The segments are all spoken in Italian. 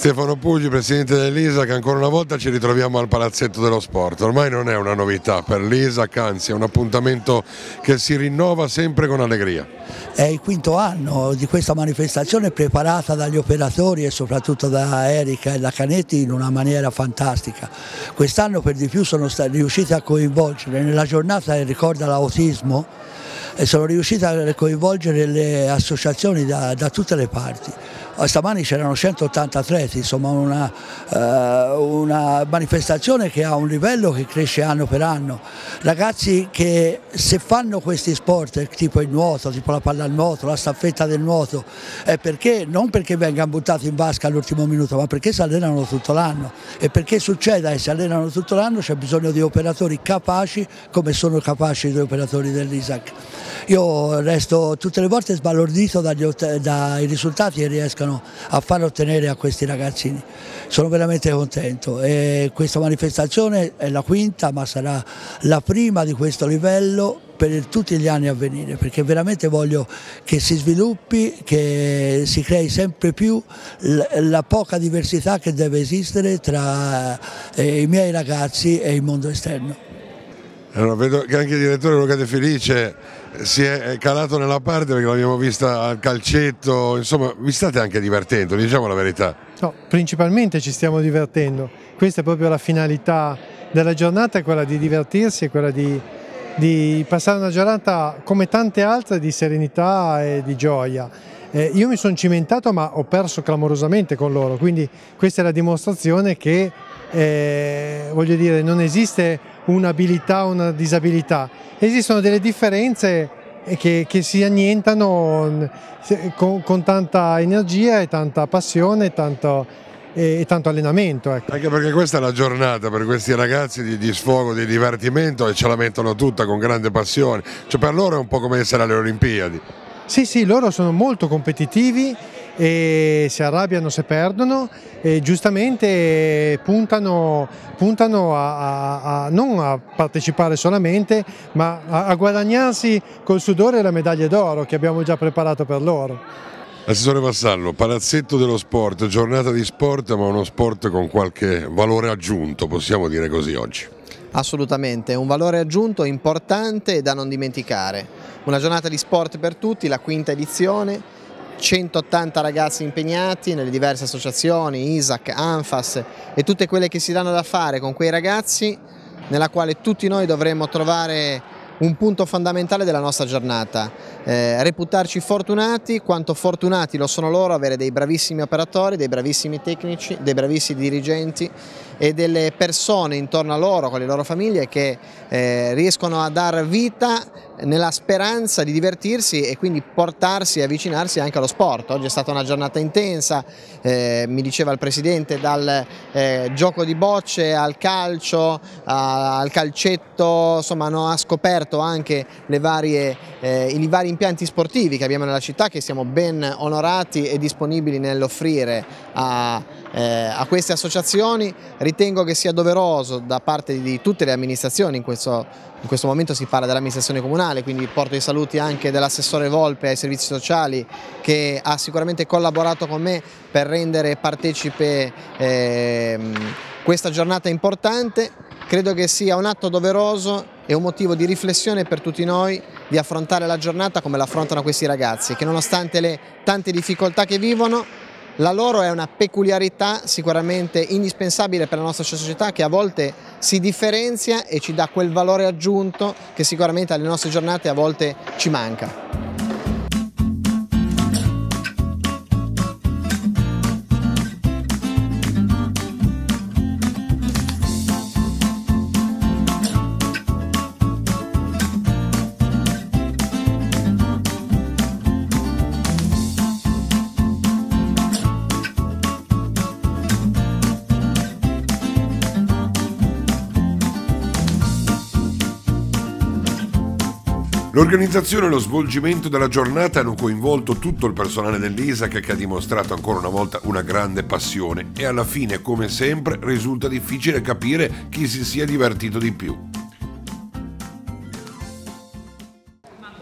Stefano Pugli, presidente dell'ISAC, ancora una volta ci ritroviamo al Palazzetto dello Sport. Ormai non è una novità per l'ISAC, anzi è un appuntamento che si rinnova sempre con allegria. È il quinto anno di questa manifestazione preparata dagli operatori e soprattutto da Erika e da Canetti in una maniera fantastica. Quest'anno per di più sono riusciti a coinvolgere nella giornata che ricorda l'autismo e sono riusciti a coinvolgere le associazioni da, da tutte le parti stamani c'erano 180 atleti, insomma una, eh, una, manifestazione che ha un livello che cresce anno per anno. Ragazzi che se fanno questi sport, tipo il nuoto, tipo la pallanuoto, la staffetta del nuoto, è perché, non perché vengano buttati in vasca all'ultimo minuto, ma perché si allenano tutto l'anno e perché succeda che si allenano tutto l'anno c'è bisogno di operatori capaci come sono capaci gli operatori dell'ISAC. Io resto tutte le volte sbalordito dagli, dai risultati che riescono a far ottenere a questi ragazzini. Sono veramente contento e questa manifestazione è la quinta ma sarà la prima di questo livello per tutti gli anni a venire perché veramente voglio che si sviluppi, che si crei sempre più la poca diversità che deve esistere tra eh, i miei ragazzi e il mondo esterno. Allora, vedo che anche il direttore Luca De Felice si è calato nella parte perché l'abbiamo vista al calcetto, insomma vi state anche divertendo, diciamo la verità. No, principalmente ci stiamo divertendo, questa è proprio la finalità della giornata, quella di divertirsi, quella di, di passare una giornata come tante altre di serenità e di gioia. Eh, io mi sono cimentato ma ho perso clamorosamente con loro, quindi questa è la dimostrazione che eh, voglio dire, non esiste un'abilità o una disabilità, esistono delle differenze che, che si annientano con, con, tanta energia e tanta passione e tanto, e, tanto allenamento. Ecco. Anche perché questa è la giornata per questi ragazzi di, di, sfogo, di divertimento e ce la mettono tutta con grande passione, cioè per loro è un po' come essere alle Olimpiadi. Sì, sì, loro sono molto competitivi e si arrabbiano se perdono e giustamente puntano, puntano a, a, a, non a partecipare solamente ma a, a guadagnarsi col sudore la medaglia d'oro che abbiamo già preparato per loro. Assessore Vassallo, palazzetto dello sport, giornata di sport ma uno sport con qualche valore aggiunto, possiamo dire così oggi. Assolutamente, un valore aggiunto importante da non dimenticare. Una giornata di sport per tutti, la quinta edizione, 180 ragazzi impegnati nelle diverse associazioni, ISAC, ANFAS e tutte quelle che si danno da fare con quei ragazzi nella quale tutti noi dovremmo trovare un punto fondamentale della nostra giornata, eh, reputarci fortunati quanto fortunati lo sono loro avere dei bravissimi operatori, dei bravissimi tecnici, dei bravissimi dirigenti e delle persone intorno a loro, con le loro famiglie che eh, riescono a dar vita nella speranza di divertirsi e quindi portarsi e avvicinarsi anche allo sport. Oggi è stata una giornata intensa, eh, mi diceva il Presidente, dal eh, gioco di bocce al calcio, a, al calcetto, insomma no, ha scoperto anche varie, eh, i vari impianti sportivi che abbiamo nella città che siamo ben onorati e disponibili nell'offrire a, eh, a queste associazioni. Ritengo che sia doveroso da parte di tutte le amministrazioni in questo, in questo momento si parla dell'amministrazione comunale, quindi porto i saluti anche dell'assessore Volpe ai servizi sociali che ha sicuramente collaborato con me per rendere partecipe eh, questa giornata importante. Credo che sia un atto doveroso e un motivo di riflessione per tutti noi di affrontare la giornata come l'affrontano questi ragazzi che nonostante le tante difficoltà che vivono la loro è una peculiarità sicuramente indispensabile per la nostra società che a volte si differenzia e ci dà quel valore aggiunto che sicuramente alle nostre giornate a volte ci manca. L'organizzazione e lo svolgimento della giornata hanno coinvolto tutto il personale dell'ISAC che ha dimostrato ancora una volta una grande passione e alla fine, come sempre, risulta difficile capire chi si sia divertito di più.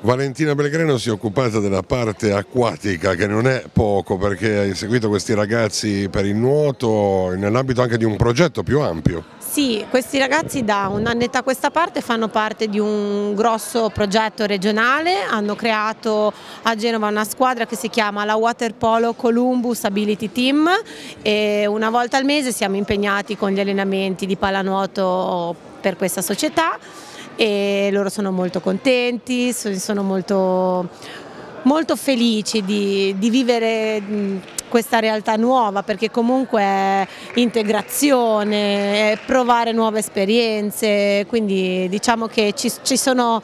Valentina Belgrano si è occupata della parte acquatica che non è poco perché ha inseguito questi ragazzi per il nuoto nell'ambito anche di un progetto più ampio. Sì, questi ragazzi da un annetto a questa parte fanno parte di un grosso progetto regionale, hanno creato a Genova una squadra che si chiama la Waterpolo Columbus Ability Team e una volta al mese siamo impegnati con gli allenamenti di pallanuoto per questa società e loro sono molto contenti, sono molto, molto felici di, di vivere questa realtà nuova perché comunque è integrazione, è provare nuove esperienze, quindi diciamo che ci, ci sono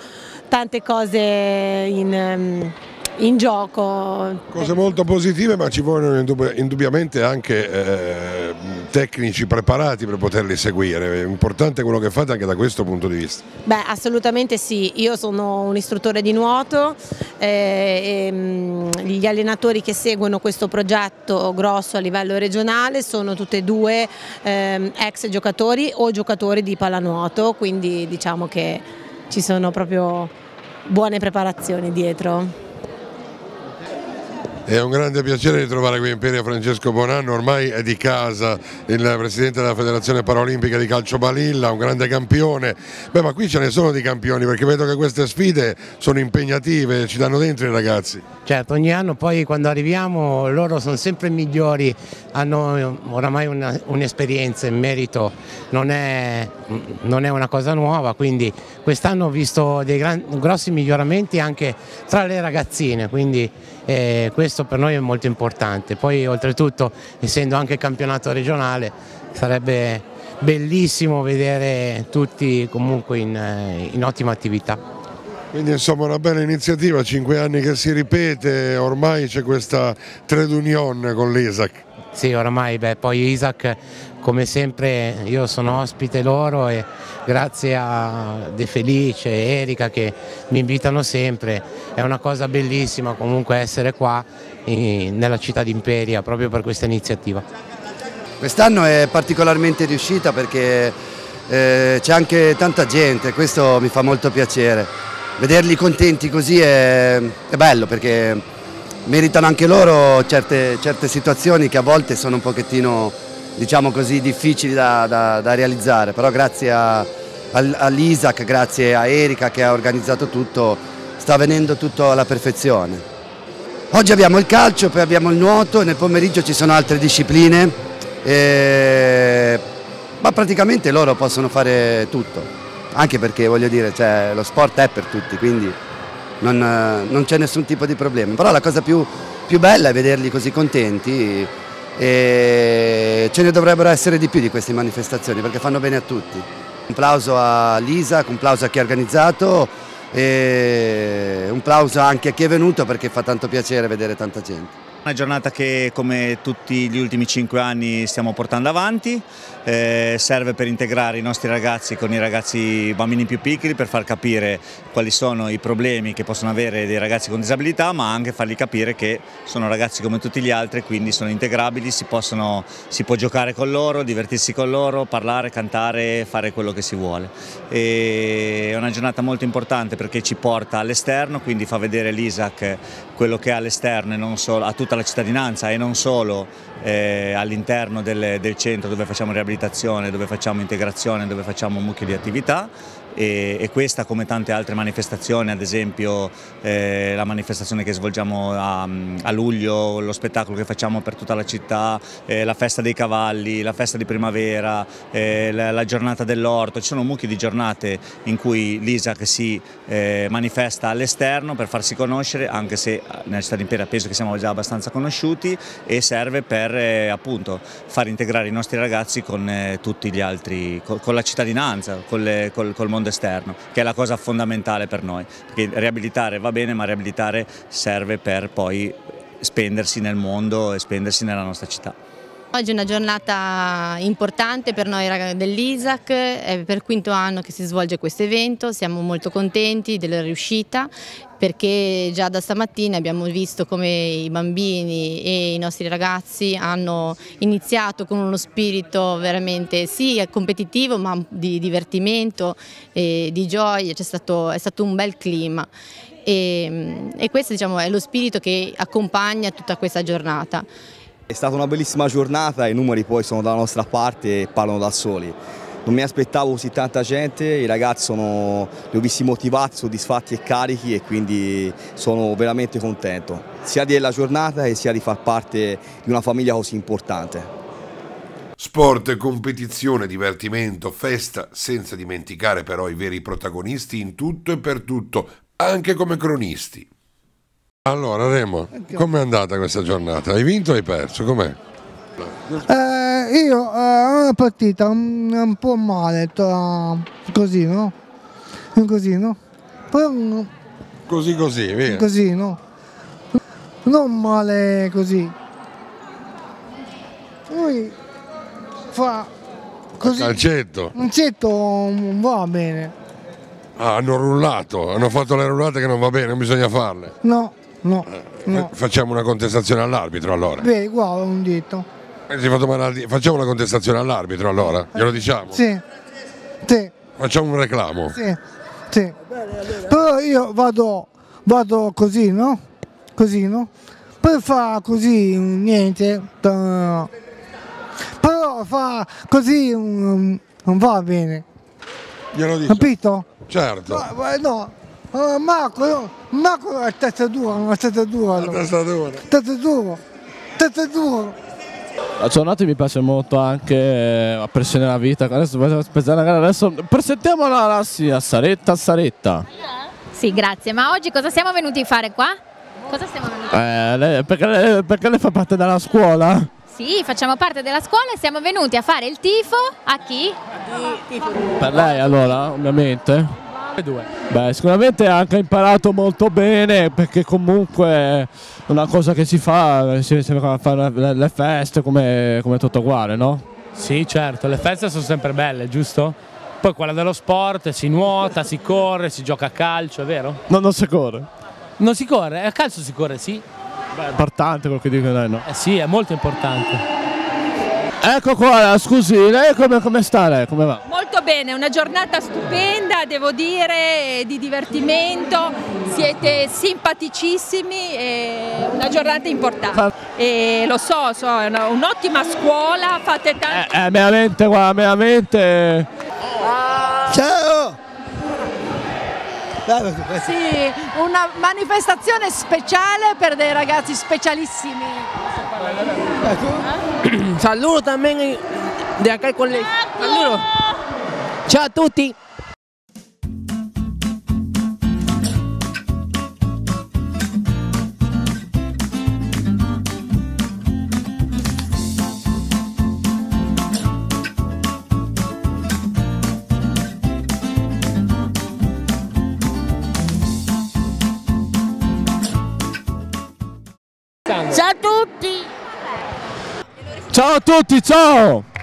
tante cose in in gioco. Cose molto positive ma ci vogliono indubbiamente anche eh, tecnici preparati per poterli seguire, è importante quello che fate anche da questo punto di vista. Beh assolutamente sì, io sono un istruttore di nuoto, eh, e, mm, gli allenatori che seguono questo progetto grosso a livello regionale sono tutti e due eh, ex giocatori o giocatori di pallanuoto, quindi diciamo che ci sono proprio buone preparazioni dietro. È un grande piacere ritrovare qui in Peria Francesco Bonanno, ormai è di casa il presidente della Federazione Paralimpica di Calcio Balilla, un grande campione. Beh, ma qui ce ne sono di campioni perché vedo che queste sfide sono impegnative, ci danno dentro i ragazzi. Certo, ogni anno poi quando arriviamo loro sono sempre migliori, hanno oramai un'esperienza un in merito, non è, non è, una cosa nuova, quindi quest'anno ho visto dei gran, grossi miglioramenti anche tra le ragazzine, quindi eh, questo per noi è molto importante. Poi oltretutto essendo anche campionato regionale sarebbe bellissimo vedere tutti comunque in, in ottima attività. Quindi insomma una bella iniziativa, cinque anni che si ripete, ormai c'è questa trade union con l'Isaac. Sì, oramai, beh, poi Isaac come sempre io sono ospite loro e grazie a De Felice e Erika che mi invitano sempre, è una cosa bellissima comunque essere qua nella città di Imperia proprio per questa iniziativa. Quest'anno è particolarmente riuscita perché eh, c'è anche tanta gente, questo mi fa molto piacere. Vederli contenti così è, è bello perché meritano anche loro certe, certe situazioni che a volte sono un pochettino diciamo così, difficili da, da, da realizzare, però grazie all'Isaac, grazie a Erika che ha organizzato tutto, sta venendo tutto alla perfezione. Oggi abbiamo il calcio, poi abbiamo il nuoto nel pomeriggio ci sono altre discipline, e... ma praticamente loro possono fare tutto, anche perché voglio dire, cioè, lo sport è per tutti, quindi non, non c'è nessun tipo di problema. Però la cosa più, più bella è vederli così contenti e ce ne dovrebbero essere di più di queste manifestazioni perché fanno bene a tutti. Un plauso a Lisa, un plauso a chi ha organizzato e un plauso anche a chi è venuto perché fa tanto piacere vedere tanta gente. Una giornata che come tutti gli ultimi cinque anni stiamo portando avanti, eh, serve per integrare i nostri ragazzi con i ragazzi bambini più piccoli per far capire quali sono i problemi che possono avere dei ragazzi con disabilità ma anche fargli capire che sono ragazzi come tutti gli altri quindi sono integrabili, si, possono, si può giocare con loro, divertirsi con loro, parlare, cantare, fare quello che si vuole. E è una giornata molto importante perché ci porta all'esterno, quindi fa vedere l'Isaac quello che ha all'esterno e non solo, a tutta tutta la cittadinanza e non solo eh, all'interno del, del, centro dove facciamo riabilitazione, dove facciamo integrazione, dove facciamo un mucchio di attività e, e, questa come tante altre manifestazioni, ad esempio eh, la manifestazione che svolgiamo a, a, luglio, lo spettacolo che facciamo per tutta la città, eh, la festa dei cavalli, la festa di primavera, eh, la, la, giornata dell'orto, ci sono un mucchio di giornate in cui l'ISAC si eh, manifesta all'esterno per farsi conoscere, anche se nella città di Imperia penso che siamo già abbastanza conosciuti e serve per eh, appunto far integrare i nostri ragazzi con eh, tutti gli altri, con, con la cittadinanza, con le, col, col mondo mondo esterno, che è la cosa fondamentale per noi, perché riabilitare va bene, ma riabilitare serve per poi spendersi nel mondo e spendersi nella nostra città. Oggi è una giornata importante per noi dell'ISAC, è per quinto anno che si svolge questo evento, siamo molto contenti della riuscita perché già da stamattina abbiamo visto come i bambini e i nostri ragazzi hanno iniziato con uno spirito veramente sì competitivo ma di divertimento, e di gioia, stato, è stato un bel clima e, e questo diciamo, è lo spirito che accompagna tutta questa giornata. È stata una bellissima giornata, i numeri poi sono dalla nostra parte e parlano da soli. Non mi aspettavo così tanta gente, i ragazzi sono, li ho visti motivati, soddisfatti e carichi e quindi sono veramente contento, sia della giornata che sia di far parte di una famiglia così importante. Sport, competizione, divertimento, festa, senza dimenticare però i veri protagonisti in tutto e per tutto, anche come cronisti. Allora Remo, com'è andata questa giornata? Hai vinto o hai perso? Com'è? Eh, io eh, una partita un, un po' male, tra, così no? Così no? Però, così così, via. Così no? Non male così. Lui fa così. Calcetto. Calcetto va bene. Ah, hanno rullato, hanno fatto le rullate che non va bene, non bisogna farle. No, No, eh, no. Facciamo una contestazione all'arbitro allora. Beh, guarda un dito. Eh, facciamo una contestazione all'arbitro allora, glielo diciamo? Sì. sì. Facciamo un reclamo? Sì. sì. Però io vado, vado così, no? Così, no? Per fare così niente. Però fa così non va bene. Glielo dico. Capito? Certo. No, no. Uh, Marco, Marco ha testa dura, una testa dura. La testa dura. Testa dura. Testa dura. La giornata mi piace molto anche eh, a pressione la vita. Adesso adesso presentiamola la sì, a Saretta Saretta. Sì, grazie. Ma oggi cosa siamo venuti a fare qua? Cosa stiamo venuti a fare? Eh, lei, perché, lei, perché lei fa parte della scuola? Sì, facciamo parte della scuola e siamo venuti a fare il tifo a chi? Per lei allora, ovviamente. Beh, sicuramente ha anche imparato molto bene perché comunque è una cosa che si fa, si, si fa le feste come, come tutto uguale, no? Sì, certo, le feste sono sempre belle, giusto? Poi quella dello sport, si nuota, si corre, si gioca a calcio, è vero? No, non si corre. Non si corre? A calcio si corre, sì. Beh, è importante quello che dico lei, no? Eh sì, è molto importante. Ecco qua, scusi, lei come, come sta lei? Come va? Molto bene, una giornata stupenda, devo dire, di divertimento, siete simpaticissimi, è una giornata importante. E lo so, so è un'ottima scuola, fate tanto. Eh, eh, veramente, guarda, veramente. Ciao! Sì, una manifestazione speciale per dei ragazzi specialissimi. Ecco. Saludo también de acá el colegio. Saludo. Ciao a tutti. Ciao a tutti! Ciao a tutti, ciao!